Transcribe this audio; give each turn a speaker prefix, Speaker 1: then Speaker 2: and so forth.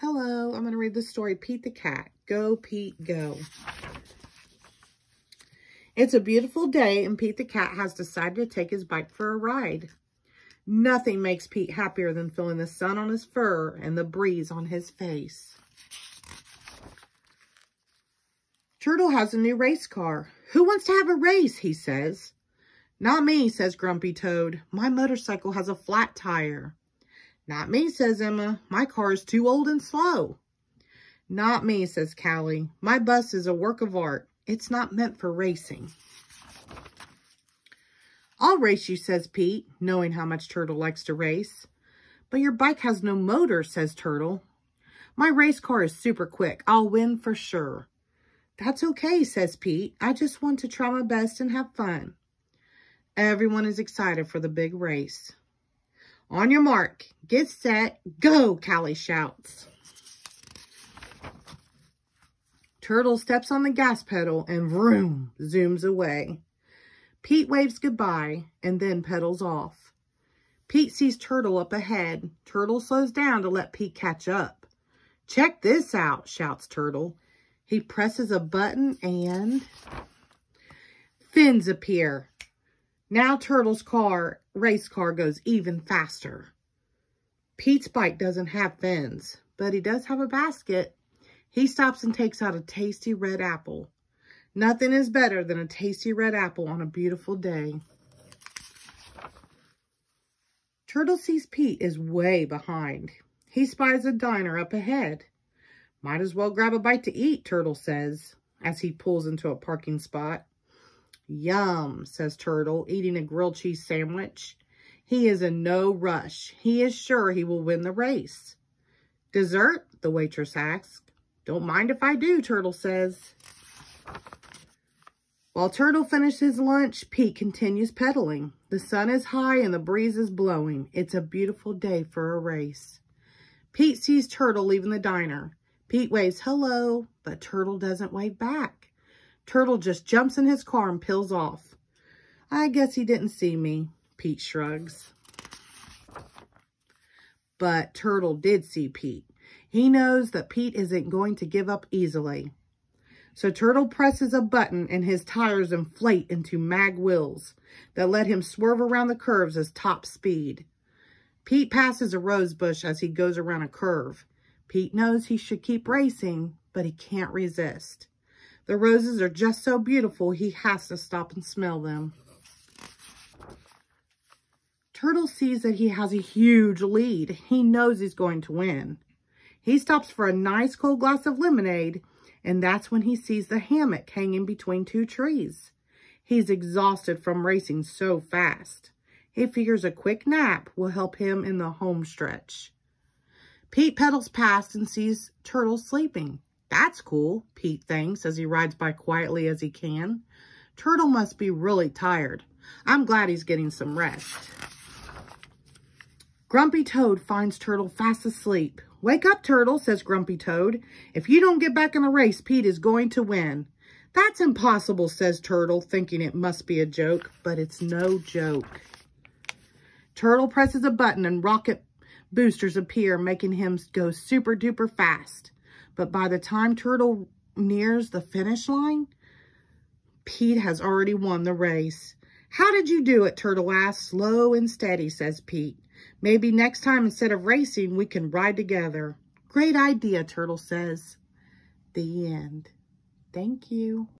Speaker 1: Hello, I'm going to read the story, Pete the Cat. Go, Pete, go. It's a beautiful day and Pete the Cat has decided to take his bike for a ride. Nothing makes Pete happier than feeling the sun on his fur and the breeze on his face. Turtle has a new race car. Who wants to have a race, he says. Not me, says Grumpy Toad. My motorcycle has a flat tire. Not me, says Emma. My car is too old and slow. Not me, says Callie. My bus is a work of art. It's not meant for racing. I'll race you, says Pete, knowing how much Turtle likes to race. But your bike has no motor, says Turtle. My race car is super quick. I'll win for sure. That's okay, says Pete. I just want to try my best and have fun. Everyone is excited for the big race. On your mark, get set, go, Callie shouts. Turtle steps on the gas pedal and vroom, zooms away. Pete waves goodbye and then pedals off. Pete sees Turtle up ahead. Turtle slows down to let Pete catch up. Check this out, shouts Turtle. He presses a button and fins appear. Now Turtle's car, race car, goes even faster. Pete's bike doesn't have fins, but he does have a basket. He stops and takes out a tasty red apple. Nothing is better than a tasty red apple on a beautiful day. Turtle sees Pete is way behind. He spies a diner up ahead. Might as well grab a bite to eat, Turtle says, as he pulls into a parking spot. Yum, says Turtle, eating a grilled cheese sandwich. He is in no rush. He is sure he will win the race. Dessert? The waitress asks. Don't mind if I do, Turtle says. While Turtle finishes lunch, Pete continues pedaling. The sun is high and the breeze is blowing. It's a beautiful day for a race. Pete sees Turtle leaving the diner. Pete waves hello, but Turtle doesn't wave back. Turtle just jumps in his car and peels off. I guess he didn't see me, Pete shrugs. But Turtle did see Pete. He knows that Pete isn't going to give up easily. So Turtle presses a button and his tires inflate into mag wheels that let him swerve around the curves as top speed. Pete passes a rose bush as he goes around a curve. Pete knows he should keep racing, but he can't resist. The roses are just so beautiful, he has to stop and smell them. Turtle sees that he has a huge lead. He knows he's going to win. He stops for a nice cold glass of lemonade, and that's when he sees the hammock hanging between two trees. He's exhausted from racing so fast. He figures a quick nap will help him in the home stretch. Pete pedals past and sees Turtle sleeping. That's cool, Pete thinks as he rides by quietly as he can. Turtle must be really tired. I'm glad he's getting some rest. Grumpy Toad finds Turtle fast asleep. Wake up, Turtle, says Grumpy Toad. If you don't get back in the race, Pete is going to win. That's impossible, says Turtle, thinking it must be a joke, but it's no joke. Turtle presses a button and rocket boosters appear, making him go super duper fast. But by the time Turtle nears the finish line, Pete has already won the race. How did you do it, Turtle asks. Slow and steady, says Pete. Maybe next time, instead of racing, we can ride together. Great idea, Turtle says. The end. Thank you.